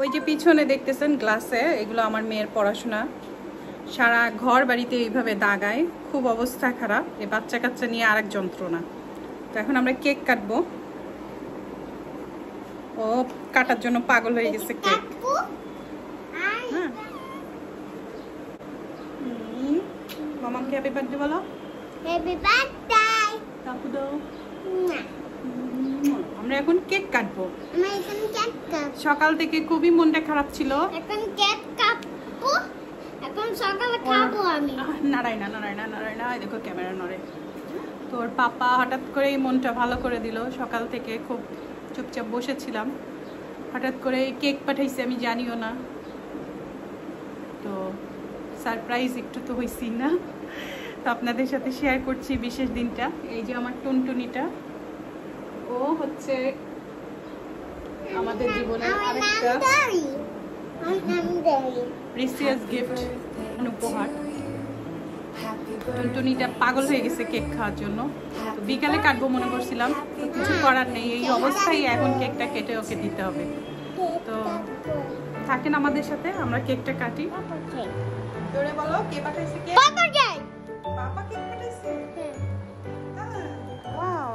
ওই যে পিছনে দেখতেছেন গ্লাসে এগুলো আমার মেয়ের পড়াশোনা সারা ঘর বাড়িতে এইভাবে দাগায় খুব অবস্থা খারাপ এই বাচ্চা কাচ্চা নিয়ে আর এক যন্ত্রণা তো এখন আমরা কেক কাটবো ও কাটার জন্য পাগল হয়ে গেছে কেক হ্যাঁ। মামাকে হ্যাপি বার্থডে বলো হ্যাপি বার্থডে আমরা এখন কেক কাটবো সকাল থেকে খুবই মনটা খারাপ ছিল এখন কেক কাটবো এখন সকালে খাবো আমি দেখো ক্যামেরা নড়ে তোর পাপা হঠাৎ মনটা ভালো করে দিল সকাল থেকে খুব চুপচাপ বসেছিলাম হঠাৎ করে কেক পাঠাইছি আমি জানিও না তো সারপ্রাইজ একটু তো হয়েছি না তো আপনাদের সাথে শেয়ার করছি বিশেষ দিনটা এই যে আমার টুনটুনিটা ও হচ্ছে আমাদের জীবনের আরেকটা প্রিসিয়াস গিফট উপহার টুনটুনিটা পাগল হয়ে গেছে কেক খাওয়ার জন্য তো বিকালে কাটবো মনে করছিলাম কিছু করার নেই এই অবস্থায় এখন কেকটা কেটে ওকে দিতে হবে তো থাকেন আমাদের সাথে আমরা কেকটা কাটি জোরে বলো কে পাঠাইছে কে পাপা কেক পাঠাইছে হ্যাঁ।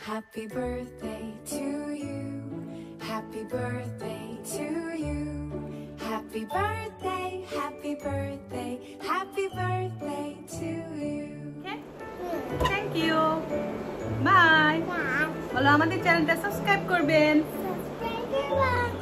Happy birthday to you. Happy birthday to you. Happy birthday, happy birthday, happy birthday to you. Okay? Thank you. Bye. Bye. হলো আমাদের channel, সাবস্ক্রাইব করবেন সাবস্ক্রাইব করবেন